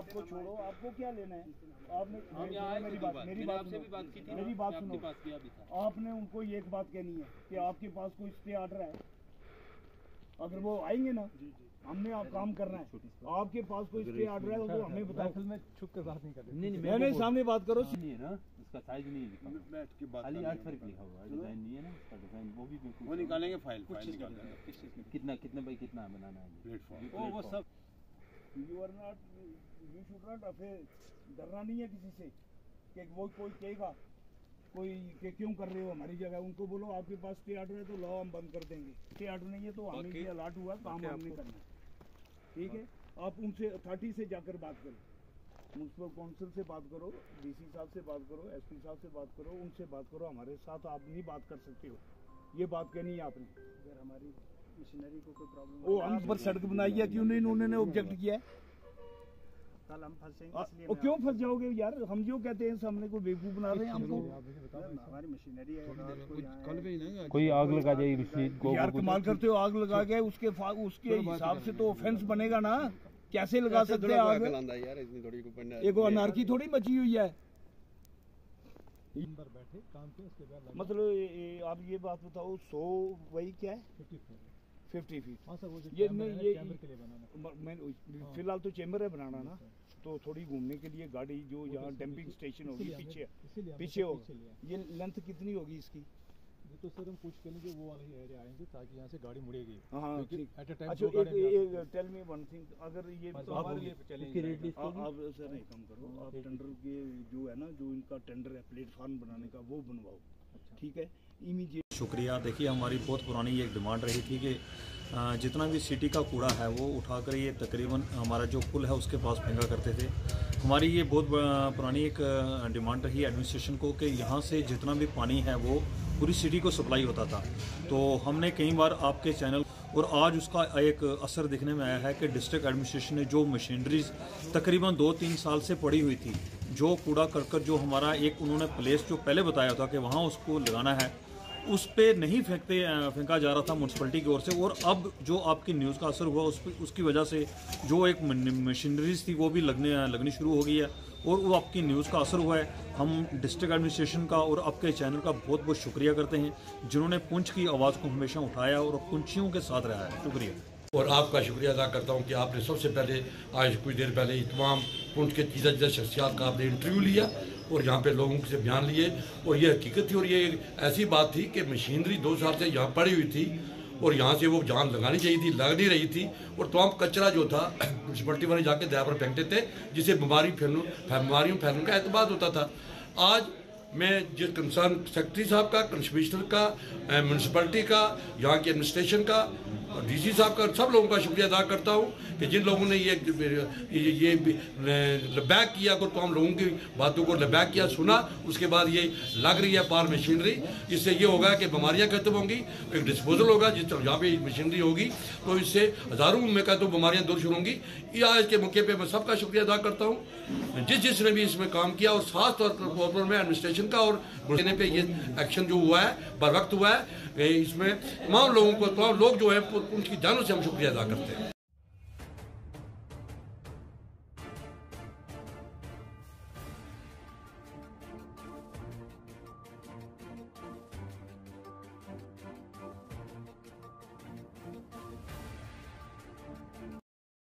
आपको छोड़ो आपको क्या लेना है? आपने हम मेरी- यहाँ आए मेरी बात मेरी बात आपसे सुनो। भी बात की थी मेरी बात सुनो। पास गया भी था। आपने उनको एक बात कहनी है कि आपके पास कोई स्टे ऑर्डर है? अगर वो आएँगे ना हमने आप काम करना है। आपके पास कोई स्टे ऑर्डर है तो हमें बताओ। में छुप कर बात नहीं करते नहीं नहीं नहीं नहीं सामने बात करो। नहीं है ना इसका साइज़ नहीं लिखा के बात खाली आठ फ़र्क लिखा हुआ है डिज़ाइन नहीं है ना इसका डिज़ाइन वो भी बिल्कुल वो निकालेंगे फ़ाइल फ़ाइल निकाल देंगे कितना कितने बाई कितना बनाना है? प्लेटफॉर्म वो सब you are not you should not अफे डरना नहीं है किसी से कि वो कोई कहेगा कोई कि क्यों कर रहे हो हमारी जगह? उनको बोलो आपके पास स्टे ऑर्डर है तो लो हम बंद कर देंगे। स्टे ऑर्डर नहीं है तो हमें ये अलॉट हुआ काम हमने करना। ठीक है? आप उनसे अथॉरिटी से जाकर बात करो। म्यूनसिपल काउंसिल से बात करो डीसी साहब से बात करो एसपी साहब से बात करो उनसे बात करो हमारे साथ आप नहीं बात कर सकते हो। ये बात कहनी है आपने। अगर हमारी मशीनरी को कोई प्रॉब्लम वो हम पर सड़क बनाई है क्यों नहीं उन्होंने ऑब्जेक्ट किया है। कल हम फंसेंगे वो क्यों फंस जाओगे यार? हम जो कहते हैं सामने को बेवकूफ़ बना रहे हैं हमको हमारी मशीनरी है कोई आग लगा जाए मशीन को यार कमाल करते हो आग लगा के उसके उसके हिसाब से तो ऑफेंस बनेगा ना। कैसे लगा सकते हैं आग? यार इतनी थोड़ी ऊपर एक वो अनारकी थोड़ी मची हुई है। बैठे काम किया उसके बाद मतलब आप ये बात बताओ सौ वही क्या है? 54 फिफ्टी फीट हाँ सर ये नहीं ये मैं फ़िलहाल तो चेम्बर है बनाना ना। तो थोड़ी घूमने के लिए गाड़ी जो यहाँ डंपिंग स्टेशन होगी पीछे। पीछे होगा। ये लेंथ कितनी होगी इसकी? तो सर हम पूछ के लेंगे वो वाले एरिया आएँगे ताकि यहाँ से गाड़ी मुड़ेगी। हाँ अच्छा एक टेल मी वन थिंग अगर ये बस आप हमारे लिए सर एक काम करो आप टेंडर के जो है ना जो इनका टेंडर है प्लेटफॉर्म बनाने का वो बनवाओ। ठीक है? इमीडिएट शुक्रिया। देखिए, हमारी बहुत पुरानी ये एक डिमांड रही थी कि जितना भी सिटी का कूड़ा है, वो उठाकर ये तकरीबन हमारा जो पुल है, उसके पास फेंका करते थे। हमारी ये बहुत पुरानी एक डिमांड रही एडमिनिस्ट्रेशन को कि यहाँ से जितना भी पानी है, वो पूरी सिटी को सप्लाई होता था। तो हमने कई बार आपके चैनल और आज उसका एक असर दिखने में आया है कि डिस्ट्रिक्ट एडमिनिस्ट्रेशन ने जो मशीनरीज तकरीबन दो तीन साल से पड़ी हुई थी, जो कूड़ा करकट जो हमारा एक उन्होंने प्लेस जो पहले बताया था कि वहाँ उसको लगाना है उस पर नहीं फेंकते फेंका जा रहा था म्यूनसिपलिटी की ओर से। और अब जो आपकी न्यूज़ का असर हुआ, उस पे, उसकी वजह से जो एक मशीनरीज थी, वो भी लगने, लगनी शुरू हो गई है। और वो आपकी न्यूज़ का असर हुआ है। हम डिस्ट्रिक्ट एडमिनिस्ट्रेशन का और आपके चैनल का बहुत बहुत शुक्रिया करते हैं, जिन्होंने पुंछ की आवाज़ को हमेशा उठाया और पुंछियों के साथ रहा है। शुक्रिया। और आपका शुक्रिया अदा करता हूँ कि आपने सबसे पहले, आज कुछ देर पहले तमाम पुंछ के चीज़ा चीज़ा, शख्सियात का आपने इंटरव्यू लिया। और यहाँ पे लोगों से बयान लिए और ये हकीकत थी और ये ऐसी बात थी कि मशीनरी दो साल से यहाँ पड़ी हुई थी और यहाँ से वो जान लगानी चाहिए थी, लग नहीं रही थी और तमाम कचरा जो था म्यूनसिपलिटी वाले जाके दया पर फेंकते थे जिससे बीमारी फैलने, बीमारियों फैलने का एतबार होता था। आज मैं जिस कंसर्न सेक्रेटरी साहब का कमिश्नर का म्यूनसिपलिटी का, यहाँ के एडमिनिस्ट्रेशन का और डीसी साहब का सब लोगों का शुक्रिया अदा करता हूँ कि जिन लोगों ने ये ये, ये लबैक किया को तमाम लोगों की बातों को लबैक किया सुना उसके बाद ये लग रही है पार मशीनरी। इससे ये होगा कि बीमारियाँ खत्म होंगी एक डिस्पोजल होगा जिस यहाँ पे मशीनरी होगी तो इससे हज़ारों में का तो बीमारियाँ दूर शुरू होंगी। आज के मौके पर मैं सबका शुक्रिया अदा करता हूँ। जिस जिसने भी इसमें काम किया और खास तौर पर में एडमिनिस्ट्रेशन का और देने पर ये एक्शन जो हुआ है बर वक्त हुआ है इसमें तमाम लोगों को तमाम लोग जो है उनकी जानों से हम शुक्रिया अदा करते हैं।